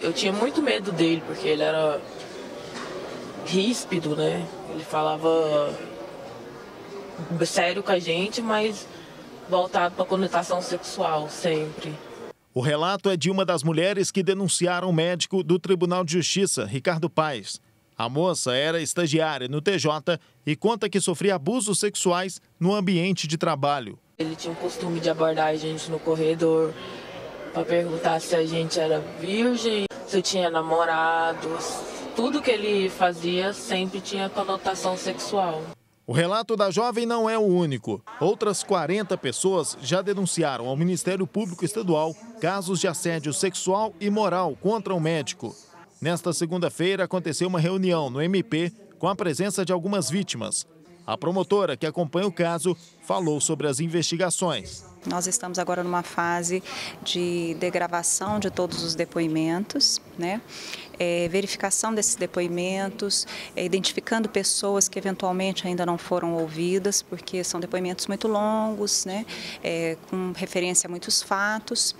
Eu tinha muito medo dele, porque ele era ríspido, né? Ele falava sério com a gente, mas voltado para a conotação sexual sempre. O relato é de uma das mulheres que denunciaram o médico do Tribunal de Justiça, Ricardo Paes. A moça era estagiária no TJ e conta que sofria abusos sexuais no ambiente de trabalho. Ele tinha o costume de abordar a gente no corredor para perguntar se a gente era virgem, se tinha namorados. Tudo que ele fazia sempre tinha conotação sexual. O relato da jovem não é o único. Outras 40 pessoas já denunciaram ao Ministério Público Estadual casos de assédio sexual e moral contra o médico. Nesta segunda-feira aconteceu uma reunião no MP com a presença de algumas vítimas. A promotora que acompanha o caso falou sobre as investigações. Nós estamos agora numa fase de degravação de todos os depoimentos, né? É, verificação desses depoimentos, é, identificando pessoas que eventualmente ainda não foram ouvidas, porque são depoimentos muito longos, né? É, com referência a muitos fatos,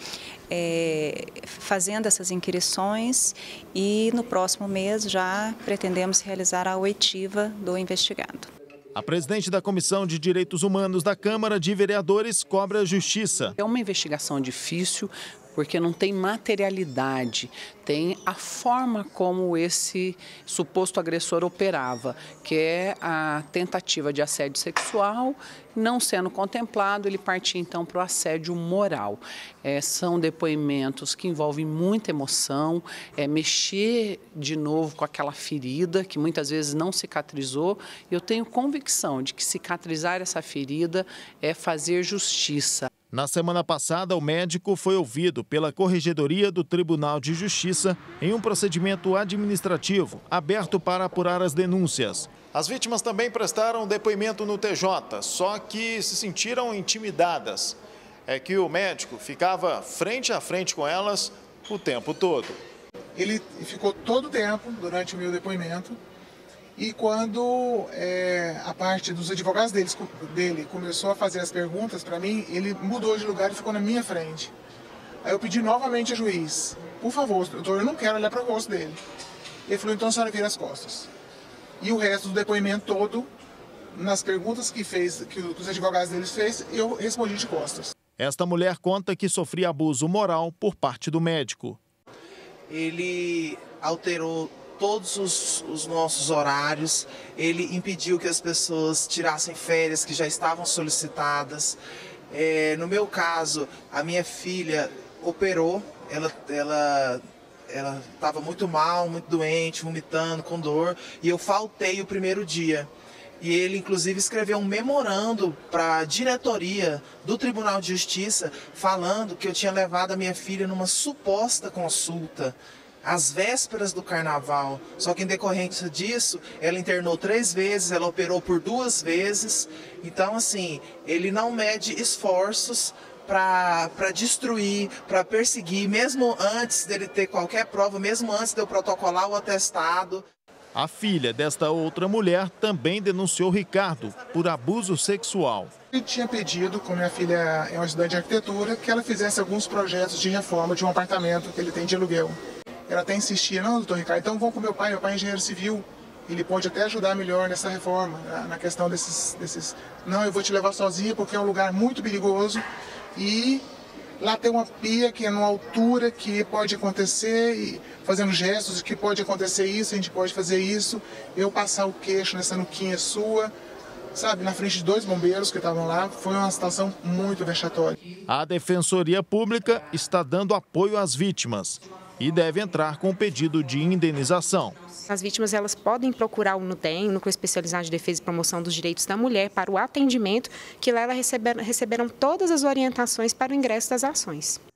é, fazendo essas inquirições e no próximo mês já pretendemos realizar a oitiva do investigado. A presidente da Comissão de Direitos Humanos da Câmara de Vereadores cobra justiça. É uma investigação difícil, porque não tem materialidade, tem a forma como esse suposto agressor operava, que é a tentativa de assédio sexual, não sendo contemplado, ele partia então para o assédio moral. É, são depoimentos que envolvem muita emoção, é, mexer de novo com aquela ferida que muitas vezes não cicatrizou. Eu tenho convicção de que cicatrizar essa ferida é fazer justiça. Na semana passada, o médico foi ouvido pela Corregedoria do Tribunal de Justiça em um procedimento administrativo aberto para apurar as denúncias. As vítimas também prestaram depoimento no TJ, só que se sentiram intimidadas. É que o médico ficava frente a frente com elas o tempo todo. Ele ficou todo o tempo durante o meu depoimento e quando é, a parte dos advogados deles, dele começou a fazer as perguntas para mim, ele mudou de lugar e ficou na minha frente. Aí eu pedi novamente ao juiz, por favor, doutor, eu não quero olhar para o rosto dele. Ele falou, então a senhora vira as costas. E o resto do depoimento todo, nas perguntas que fez, que os advogados deles fez, eu respondi de costas. Esta mulher conta que sofria abuso moral por parte do médico. Ele alterou todos os, os, nossos horários, ele impediu que as pessoas tirassem férias que já estavam solicitadas. É, no meu caso, a minha filha operou, ela ela ela estava muito mal, muito doente, vomitando, com dor, e eu faltei o primeiro dia. E ele, inclusive, escreveu um memorando para a diretoria do Tribunal de Justiça, falando que eu tinha levado a minha filha numa suposta consulta às vésperas do carnaval. Só que em decorrência disso, ela internou três vezes, ela operou por duas vezes. Então, assim, ele não mede esforços para destruir, para perseguir, mesmo antes dele ter qualquer prova, mesmo antes de eu protocolar o atestado. A filha desta outra mulher também denunciou Ricardo por abuso sexual. Ele tinha pedido, como minha filha é uma estudante de arquitetura, que ela fizesse alguns projetos de reforma de um apartamento que ele tem de aluguel. Ela até insistia, não, doutor Ricardo, então vamos com meu pai, meu pai é engenheiro civil, ele pode até ajudar melhor nessa reforma, na questão desses, desses... Não, eu vou te levar sozinha porque é um lugar muito perigoso e lá tem uma pia que é numa altura que pode acontecer, e fazendo gestos que pode acontecer isso, a gente pode fazer isso, eu passar o queixo nessa nuquinha sua, sabe, na frente de dois bombeiros que estavam lá, foi uma situação muito vexatória. A Defensoria Pública está dando apoio às vítimas e deve entrar com pedido de indenização. As vítimas elas podem procurar o NUTEM, Núcleo Especializado de Defesa e Promoção dos Direitos da Mulher, para o atendimento, que lá elas receberam, receberam todas as orientações para o ingresso das ações.